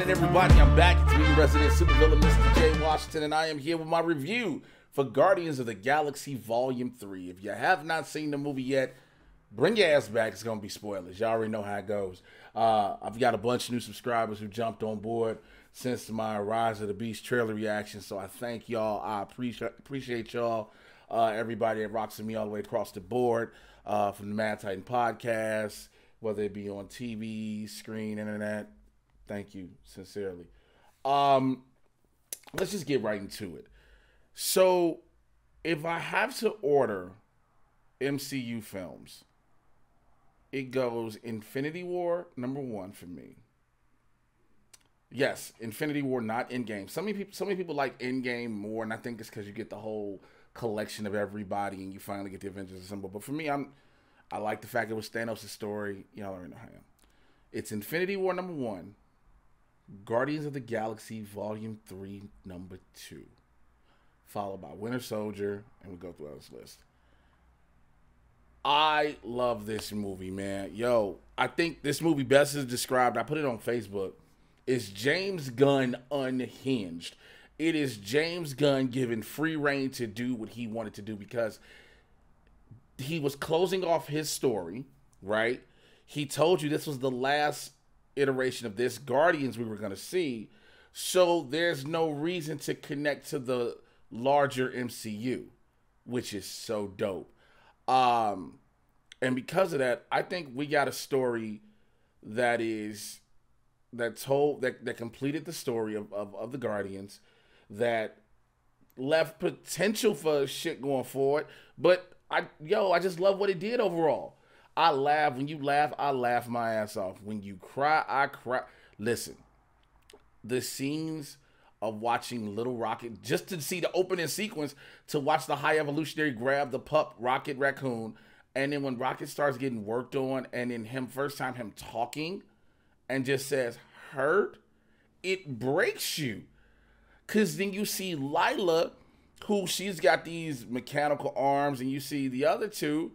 happening, everybody? I'm back. It's me, resident supervillain, Mr. Jay Washington, and I am here with my review for Guardians of the Galaxy Volume 3. If you have not seen the movie yet, bring your ass back. It's going to be spoilers. Y'all already know how it goes. Uh, I've got a bunch of new subscribers who jumped on board since my Rise of the Beast trailer reaction, so I thank y'all. I appreciate, appreciate y'all, uh, everybody that rocks with me all the way across the board uh, from the Mad Titan podcast, whether it be on TV, screen, internet. Thank you sincerely. Um, let's just get right into it. So, if I have to order MCU films, it goes Infinity War number one for me. Yes, Infinity War, not Endgame. So many people, so many people like Endgame more, and I think it's because you get the whole collection of everybody, and you finally get the Avengers assemble. But for me, I'm, I like the fact it was Thanos' story. Y'all already know how I am. It's Infinity War number one, Guardians of the Galaxy Volume 3, Number 2, followed by Winter Soldier, and we go through this list. I love this movie, man. Yo, I think this movie best is described, I put it on Facebook, It's James Gunn unhinged. It is James Gunn given free reign to do what he wanted to do because he was closing off his story, right? He told you this was the last iteration of this Guardians we were going to see. So there's no reason to connect to the larger MCU, which is so dope. Um, and because of that, I think we got a story that is that told that that completed the story of, of, of the Guardians that left potential for shit going forward. But I yo, I just love what it did overall. I laugh. When you laugh, I laugh my ass off. When you cry, I cry. Listen, the scenes of watching Little Rocket, just to see the opening sequence, to watch the High Evolutionary grab the pup Rocket Raccoon, and then when Rocket starts getting worked on, and then him first time him talking, and just says hurt, it breaks you, cause then you see Lylla, who she's got these mechanical arms, and you see the other two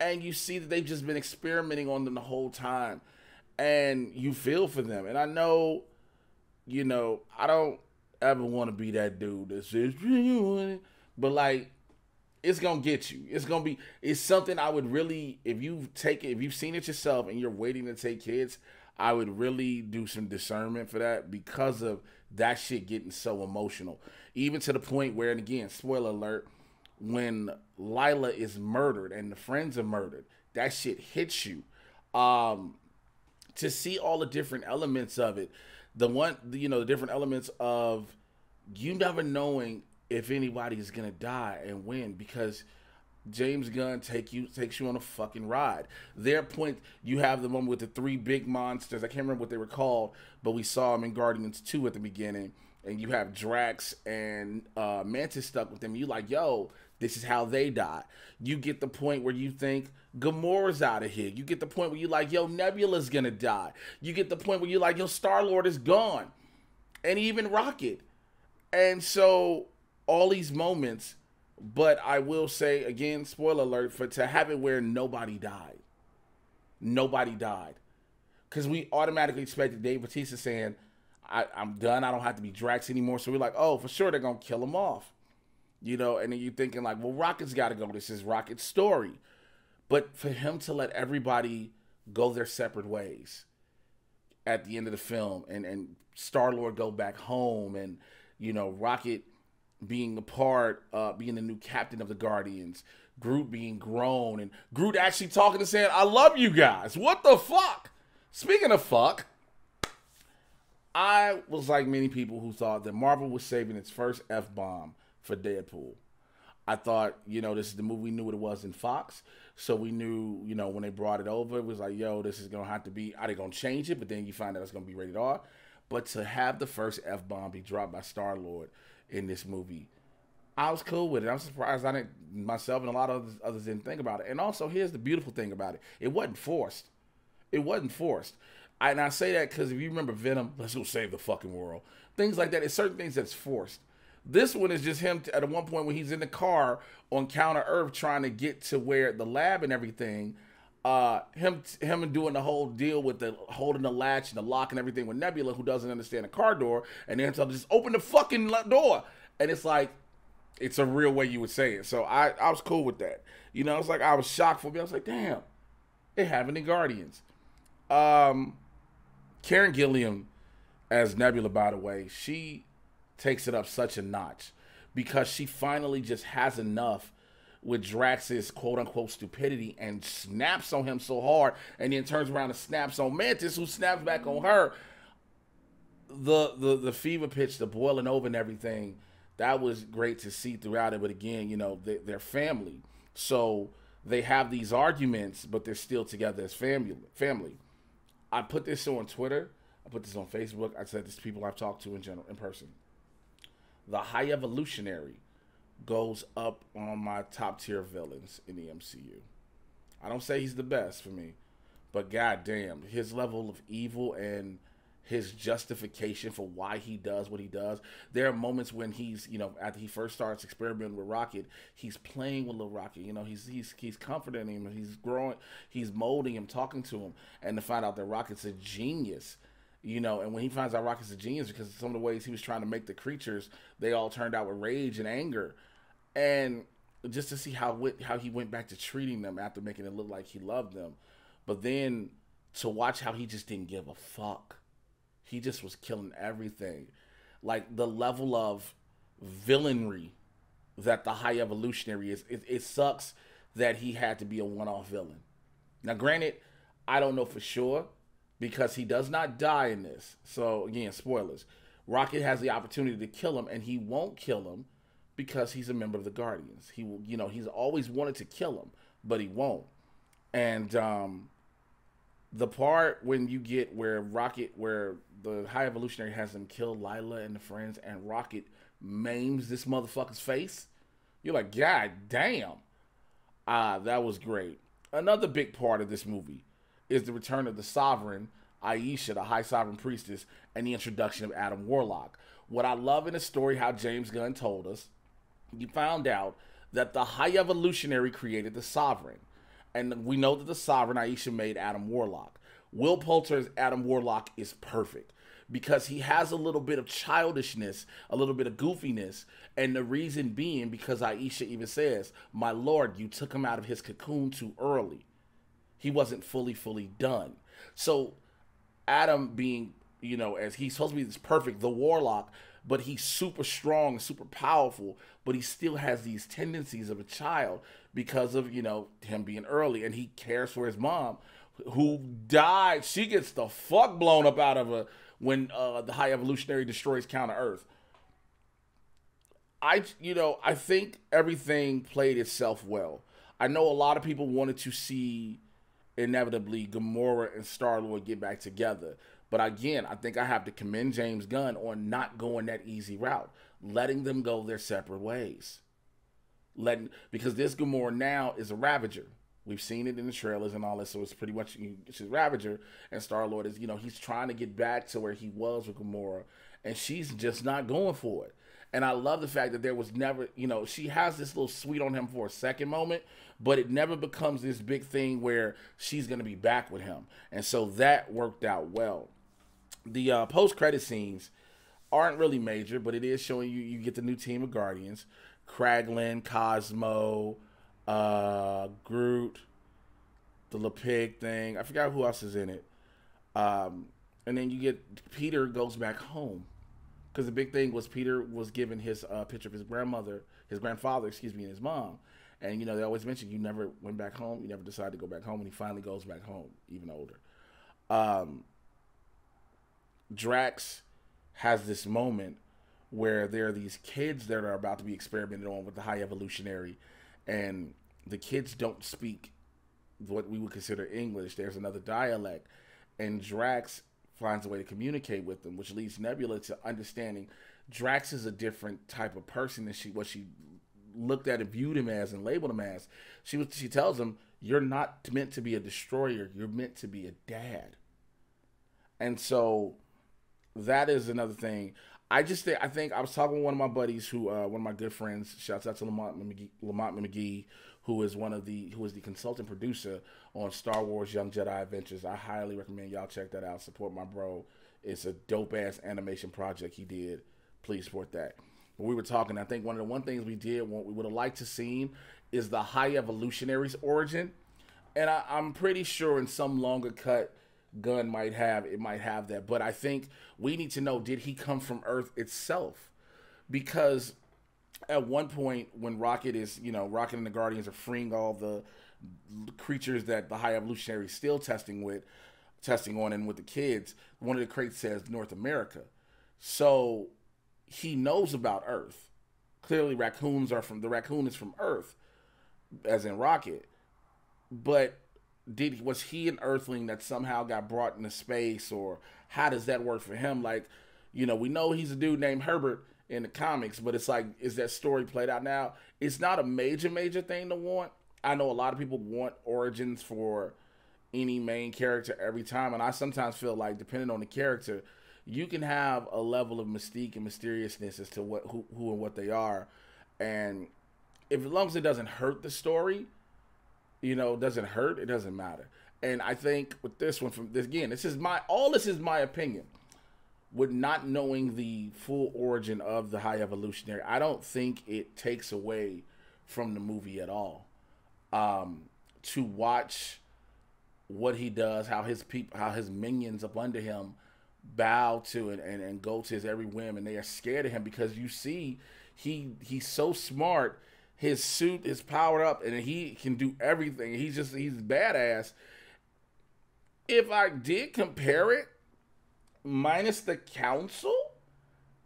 and you see that they've just been experimenting on them the whole time and you feel for them. And i know you know i don't ever want to be that dude that says but like it's gonna get you. It's gonna be it's something i would really if you take it if you've seen it yourself and you're waiting to take kids i would really do some discernment for that because of that shit getting so emotional. Even to the point where and again spoiler alert when Lylla is murdered and the friends are murdered, that shit hits you. Um, to see all the different elements of it, the one, you know, the different elements of you never knowing if anybody is gonna die and when because James Gunn take you takes you on a fucking ride. Their point, you have the one with the three big monsters. I can't remember what they were called, but we saw them in Guardians Two at the beginning. And you have Drax and uh, Mantis stuck with them. You like, yo, this is how they die. You get the point where you think Gamora's out of here. You get the point where you like, yo, Nebula's gonna die. You get the point where you like, yo, Star Lord is gone, and even Rocket. And so all these moments, but I will say again, spoiler alert, for to have it where nobody died. Nobody died. Because we automatically expected Dave Bautista saying, I, am done. I don't have to be Drax anymore. So we're like, oh, for sure they're gonna kill him off you know, and then you're thinking like, well, Rocket's got to go. This is Rocket's story, but for him to let everybody go their separate ways at the end of the film, and and Star Lord go back home, and you know, Rocket being a part, uh, being the new captain of the Guardians, Groot being grown, and Groot actually talking and saying, "I love you guys." What the fuck? Speaking of fuck. I was like many people who thought that Marvel was saving its first F bomb for Deadpool. I thought, you know, this is the movie we knew what it was in Fox. So we knew, you know, when they brought it over, it was like, yo, this is gonna have to be are they gonna change it? But then you find out it's gonna be rated R. But to have the first F bomb be dropped by Star Lord in this movie, I was cool with it. I'm surprised I didn't myself and a lot of others, didn't think about it. And also, here's the beautiful thing about it: it wasn't forced. It wasn't forced. I, and I say that because if you remember Venom, let's go save the fucking world. Things like that. It's certain things that's forced. This one is just him at one point when he's in the car on Counter Earth trying to get to where the lab and everything. Uh, him him doing the whole deal with the holding the latch and the lock and everything with Nebula, who doesn't understand the car door, and then tell just open the fucking door, and it's like it's a real way you would say it. So I I was cool with that. You know, it's like I was shocked for me. I was like, damn, it happened in Guardians. Um, Karen Gillan as Nebula, by the way, she takes it up such a notch because she finally just has enough with Drax's quote unquote stupidity and snaps on him so hard and then turns around and snaps on Mantis who snaps back on her. The the the fever pitch, the boiling over and everything, that was great to see throughout it. But again, you know, they, they're family. So they have these arguments, but they're still together as family family. I put this on Twitter. I put this on Facebook. I said this to people I've talked to in general in person. The High Evolutionary goes up on my top tier villains in the MCU. I don't say he's the best for me, but goddamn, his level of evil and his justification for why he does what he does. There are moments when he's, you know, after he first starts experimenting with Rocket, he's playing with little Rocket. You know, he's he's he's comforting him, he's growing, he's molding him, talking to him, and to find out that Rocket's a genius. You know, and when he finds out Rocket's a genius because some of the ways he was trying to make the creatures, they all turned out with rage and anger and just to see how how he went back to treating them after making it look like he loved them, but then to watch how he just didn't give a fuck. He just was killing everything, like the level of villainry that the high evolutionary is. It, it sucks that he had to be a one-off villain. Now, granted, I don't know for sure because he does not die in this. So again, spoilers. Rocket has the opportunity to kill him, and he won't kill him because he's a member of the Guardians. He will, you know, he's always wanted to kill him, but he won't. And um, the part when you get where Rocket, where the High Evolutionary has him kill Lylla and the friends, and Rocket maims this motherfucker's face, you're like, God damn. Ah, that was great. Another big part of this movie is the return of the Sovereign, Ayesha, the High Sovereign Priestess, and the introduction of Adam Warlock. What I love in the story, how James Gunn told us, you found out that the High Evolutionary created the Sovereign. And we know that the Sovereign, Ayesha, made Adam Warlock. Will Poulter's Adam Warlock is perfect because he has a little bit of childishness, a little bit of goofiness. And the reason being because Ayesha even says, My Lord, you took him out of his cocoon too early. He wasn't fully, fully done. So, Adam being, you know, as he's supposed to be this perfect, the Warlock, but he's super strong, and super powerful, but he still has these tendencies of a child because of, you know, him being early and he cares for his mom who died. She gets the fuck blown up out of her when uh, the high evolutionary destroys counter Earth. I, you know, I think everything played itself well. I know a lot of people wanted to see inevitably Gamora and Star Lord get back together. But again, I think I have to commend James Gunn on not going that easy route, letting them go their separate ways. Letting because this Gamora now is a Ravager. We've seen it in the trailers and all this, so it's pretty much she's Ravager, and Star Lord is you know he's trying to get back to where he was with Gamora, and she's just not going for it. And I love the fact that there was never, you know, she has this little sweet on him for a second moment, but it never becomes this big thing where she's going to be back with him. And so that worked out well the uh, post credit scenes aren't really major, but it is showing you you get the new team of Guardians, Kraglin, Cosmo, uh, Groot, the Lepig thing. I forgot who else is in it. Um, and then you get Peter goes back home because the big thing was Peter was given his uh, picture of his grandmother, his grandfather, excuse me, and his mom. And you know they always mention you never went back home, you never decided to go back home, and he finally goes back home, even older. Um, Drax has this moment where there are these kids that are about to be experimented on with the high evolutionary, and the kids don't speak what we would consider English. There's another dialect, and Drax finds a way to communicate with them, which leads Nebula to understanding Drax is a different type of person than she what she looked at and viewed him as and labeled him as. She was she tells him, You're not meant to be a destroyer, you're meant to be a dad. And so that is another thing. I just think I think I was talking with one of my buddies who uh, one of my good friends. Shouts out to Lamont McGee, Lamont McGee, who is one of the who is the consultant producer on Star Wars Young Jedi Adventures. I highly recommend y'all check that out. Support my bro. It's a dope ass animation project he did. Please support that. But we were talking. I think one of the one things we did, what we would have liked to seen, is the High Evolutionary's origin, and I, I'm pretty sure in some longer cut Gunn might have it might have that but i think we need to know did he come from earth itself because at one point when rocket is you know rocket and the guardians are freeing all the creatures that the high evolutionary is still testing with testing on and with the kids one of the crates says north america. So he knows about earth. Clearly raccoons are from the raccoon is from earth as in rocket. But did was he an earthling that somehow got brought into space or how does that work for him? Like you know we know he's a dude named herbert in the comics but it's like is that story played out now it's not a major major thing to want i know a lot of people want origins for any main character every time and i sometimes feel like depending on the character you can have a level of mystique and mysteriousness as to what who, who and what they are and if as long as it doesn't hurt the story you know, doesn't hurt, it doesn't matter. And I think with this one from this again, this is my all this is my opinion. With not knowing the full origin of the high evolutionary, I don't think it takes away from the movie at all. Um, to watch what he does, how his people, how his minions up under him bow to and, and, and go to his every whim, and they are scared of him because you see he he's so smart his suit is powered up and he can do everything. He's just he's badass. If I did compare it, minus the council,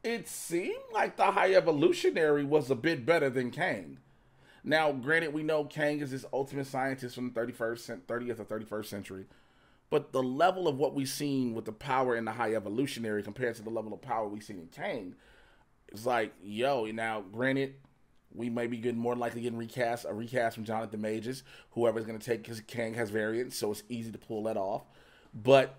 it seemed like the High Evolutionary was a bit better than Kang. Now, granted, we know Kang is this ultimate scientist from the 31st, 30th or 31st century, but the level of what we've seen with the power in the High Evolutionary compared to the level of power we've seen in Kang, it's like, yo, now, granted, we may be getting more likely getting recast a recast from Jonathan Majors, whoever's going to take because Kang has variants, so it's easy to pull that off. But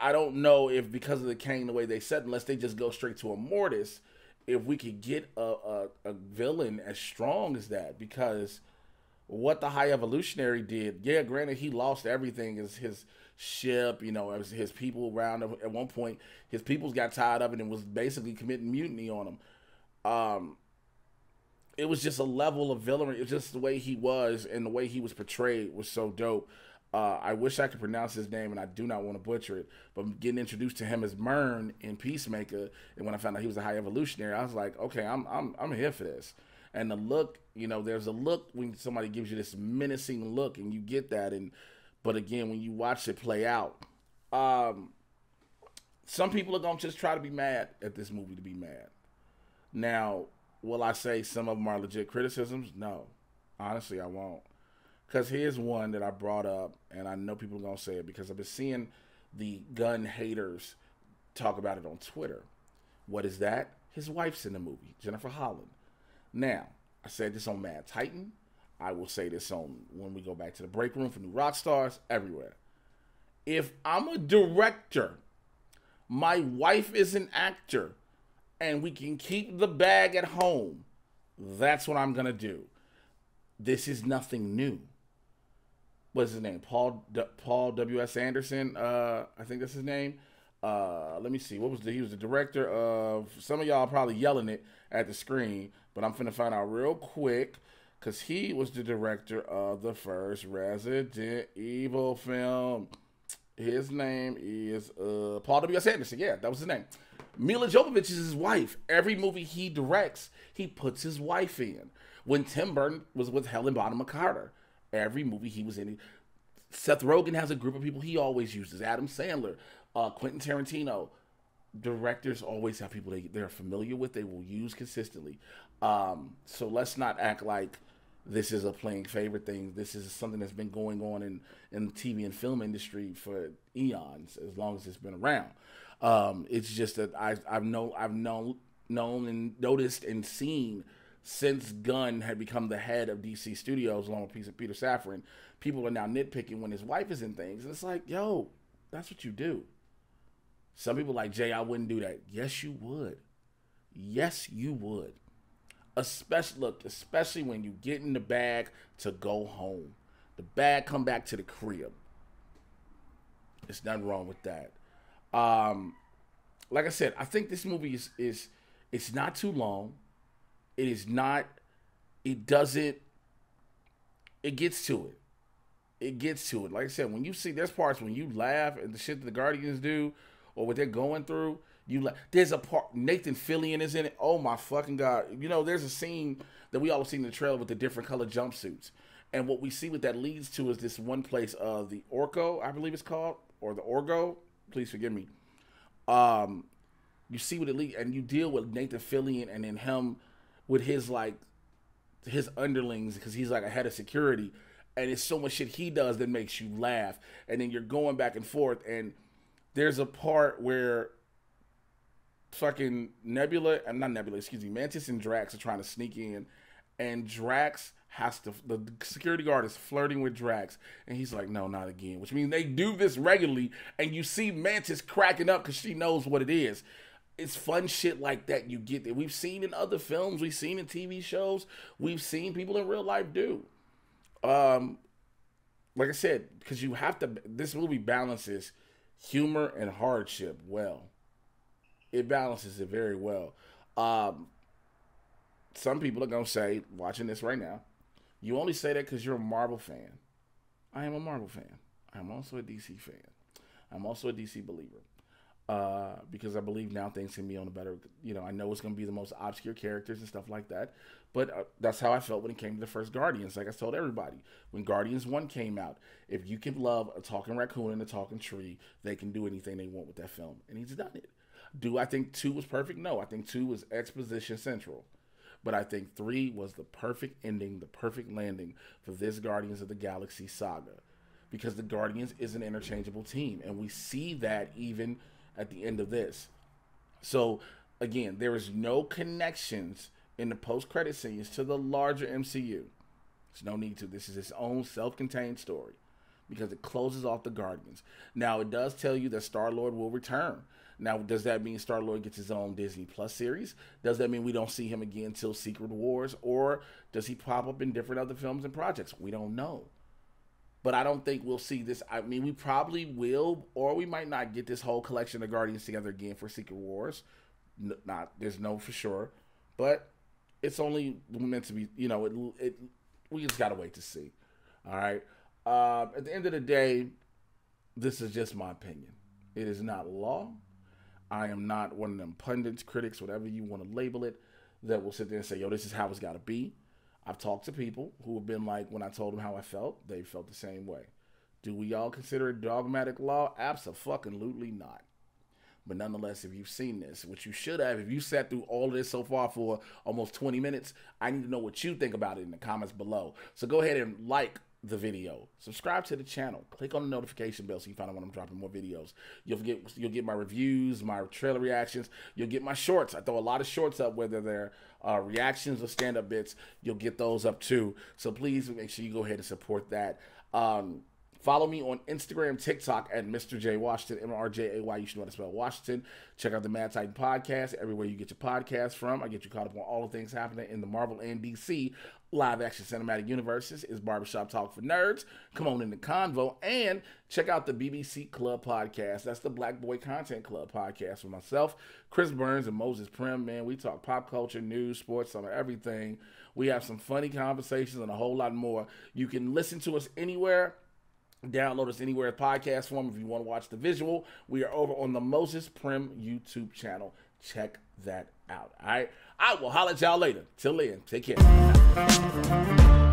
I don't know if because of the Kang the way they said, unless they just go straight to Immortus, if we could get a, a, a villain as strong as that because what the High Evolutionary did, yeah, granted he lost everything as his ship, you know, his people around. At one point, his peoples got tired of it and was basically committing mutiny on him um, it was just a level of villainy. It was just the way he was and the way he was portrayed was so dope. Uh, I wish I could pronounce his name, and I do not want to butcher it. But getting introduced to him as Murn in Peacemaker, and when I found out he was a high evolutionary, I was like, okay, I'm I'm I'm here for this. And the look, you know, there's a look when somebody gives you this menacing look, and you get that. And but again, when you watch it play out, um, some people are gonna just try to be mad at this movie to be mad. Now, will I say some of them are legit criticisms? No. Honestly, I won't. Because here's one that I brought up, and I know people are going to say it because I've been seeing the Gunn haters talk about it on Twitter. What is that? His wife's in the movie, Jennifer Holland. Now, I said this on Mad Titan. I will say this on when we go back to the break room for New Rock Stars, everywhere. If I'm a director, my wife is an actor, and we can keep the bag at home, that's what I'm gonna do. This is nothing new. What's his name? Paul D- Paul W S Anderson. Uh, I think that's his name. Uh, let me see. What was the? He was the director of. Some of y'all probably yelling it at the screen, but I'm finna find out real quick because he was the director of the first Resident Evil film. His name is uh, Paul W S Anderson. Yeah, that was his name. Milla Jovovich is his wife. Every movie he directs, he puts his wife in. When Tim Burton was with Helen Bonham Carter, every movie he was in, Seth Rogen has a group of people he always uses. Adam Sandler, uh, Quentin Tarantino. Directors always have people they, they're familiar with, they will use consistently. Um, so let's not act like this is a playing favorite thing. This is something that's been going on in, in the TV and film industry for eons, as long as it's been around. Um, it's just that I, I've known I've known known and noticed and seen since Gunn had become the head of DC Studios along with Peter Safran, people are now nitpicking when his wife is in things. It's like, yo, that's what you do. Some people like Jay, I wouldn't do that. Yes, you would. Yes, you would. Especially look, especially when you get in the bag to go home. The bag come back to the crib. There's nothing wrong with that. Um, like I said, I think this movie is is it's not too long. It is not. It doesn't. It gets to it. It gets to it. Like I said, when you see there's parts when you laugh and the shit that the Guardians do, or what they're going through, you la- there's a part Nathan Fillion is in it. Oh my fucking god! You know, there's a scene that we all seen in the trailer with the different color jumpsuits, and what we see what that leads to is this one place, uh, the Orco, I believe it's called, or the Orgo. Please forgive me. Um, you see what it leads, and you deal with Nathan Fillion and then him with his like his underlings because he's like a head of security, and it's so much shit he does that makes you laugh, and then you're going back and forth, and there's a part where fucking Nebula, I'm not Nebula, excuse me, Mantis and Drax are trying to sneak in, and Drax has to, the security guard is flirting with Drax, and he's like, no, not again, which means they do this regularly, and you see Mantis cracking up because she knows what it is. It's fun shit like that you get that we've seen in other films, we've seen in TV shows, we've seen people in real life do. Um, like I said, because you have to, this movie balances humor and hardship well it balances it very well. Um, some people are gonna say, watching this right now, you only say that because you're a Marvel fan. I am a Marvel fan. I'm also a DC fan. I'm also a DC believer. Uh, because I believe now things can be on a better, you know, I know it's going to be the most obscure characters and stuff like that, but uh, that's how I felt when it came to the first Guardians. Like I told everybody, when Guardians 1 came out, if you can love a talking raccoon and a talking tree, they can do anything they want with that film. And he's done it. Do I think two was perfect? No, I think two was exposition central. But I think three was the perfect ending, the perfect landing for this Guardians of the Galaxy saga. Because the Guardians is an interchangeable team. And we see that even at the end of this. So, again, there is no connections in the post credit scenes to the larger MCU. There's no need to. This is its own self contained story because it closes off the Guardians. Now, it does tell you that Star Lord will return. Now, does that mean Star Lord gets his own Disney Plus series? Does that mean we don't see him again until Secret Wars? Or does he pop up in different other films and projects? We don't know. But I don't think we'll see this. I mean, we probably will, or we might not get this whole collection of Guardians together again for Secret Wars. Not, there's no for sure. But it's only meant to be, you know, it, it we just gotta wait to see. All right. Uh, at the end of the day, this is just my opinion. It is not law. I am not one of them pundits, critics, whatever you want to label it, that will sit there and say, yo, this is how it's got to be. I've talked to people who have been like, when I told them how I felt, they felt the same way. Do we all consider it dogmatic law? Absolutely not. But nonetheless, if you've seen this, which you should have, if you sat through all of this so far for almost 20 minutes, I need to know what you think about it in the comments below. So go ahead and like, the video. Subscribe to the channel. Click on the notification bell so you find out when I'm dropping more videos. You'll get you'll get my reviews, my trailer reactions. You'll get my shorts. I throw a lot of shorts up, whether they're uh, reactions or stand up bits. You'll get those up too. So please make sure you go ahead and support that. Um, Follow me on Instagram, TikTok at Mr. Jay Washington, M R J A Y. You should know how to spell Washington. Check out the Mad Titan podcast everywhere you get your podcast from. I get you caught up on all the things happening in the Marvel and DC live action cinematic universes. Is Barbershop Talk for Nerds. Come on in the convo and check out the BBC Club podcast. That's the Black Boy Content Club podcast with myself, Chris Burns, and Moses Prim. Man, we talk pop culture, news, sports, on everything. We have some funny conversations and a whole lot more. You can listen to us anywhere Download us anywhere podcast form if you want to watch the visual. We are over on the Moses Prim YouTube channel. Check that out. All right. I will holler at y'all later. Till then, take care.